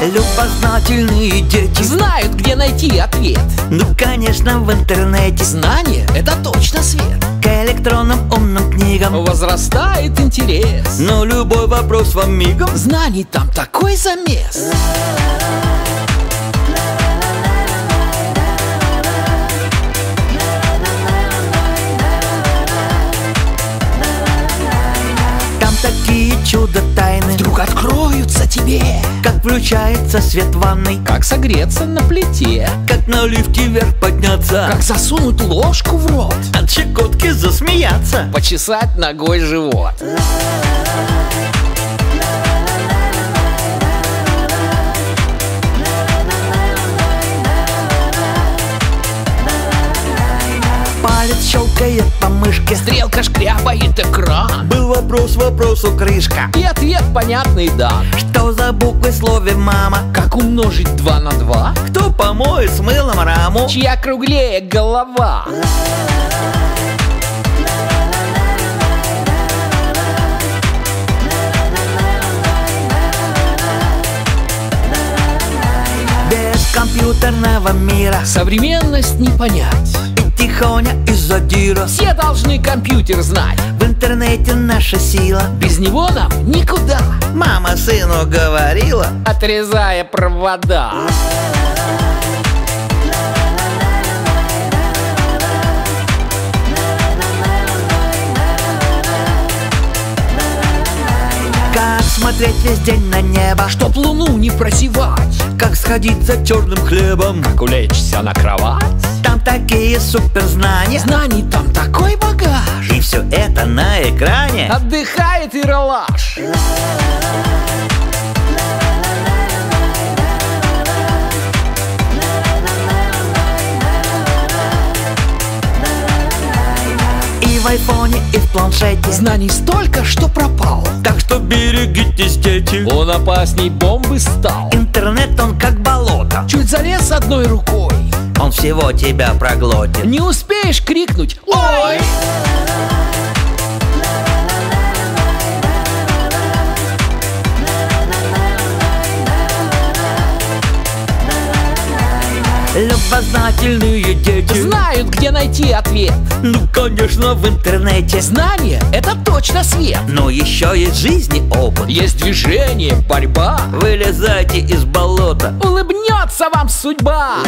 Любознательные дети. Знают, где найти ответ. Ну, конечно, в интернете. Знание — это точно свет. К электронным умным книгам. Возрастает интерес. Но любой вопрос вам мигом. Знаний там такой замес. Там такие чудо тайны Вдруг откроются тебе Как включается свет в ванной. Как согреться на плите. Как на лифте вверх подняться. Как засунуть ложку в рот. От щекотки засмеяться. Почесать ногой живот Палец щелкает по мышке Стрелка шкрябает экран Был вопрос вопросу крышка И ответ понятный да Что за буквы в слове мама? Как умножить 2 на 2? Кто помоет с мылом раму? Чья круглее голова? Без компьютерного мира Современность не понять тихоня из-за дира Все должны компьютер знать. В интернете наша сила. Без него нам никуда. Мама сыну говорила. Отрезая провода. Как смотреть весь день на небо? Чтоб луну не прозевать Как сходить за черным хлебом? Как улечься на кровать такие суперзнания. Знаний там такой багаж. И все это на экране. Отдыхает и релаш И в айфоне, и в планшете. Знаний столько, что пропал Так что берегитесь, дети. Он опасней бомбы стал. Интернет он как болото. Чуть залез одной рукой Он всего тебя проглотит. Не успеешь крикнуть «Ой!» Любознательные дети. Знают, где найти ответ. Ну, конечно, в интернете. Знание — это точно свет. Но еще есть жизни опыт. Есть движение, борьба. Вылезайте из болота. Улыбнется вам судьба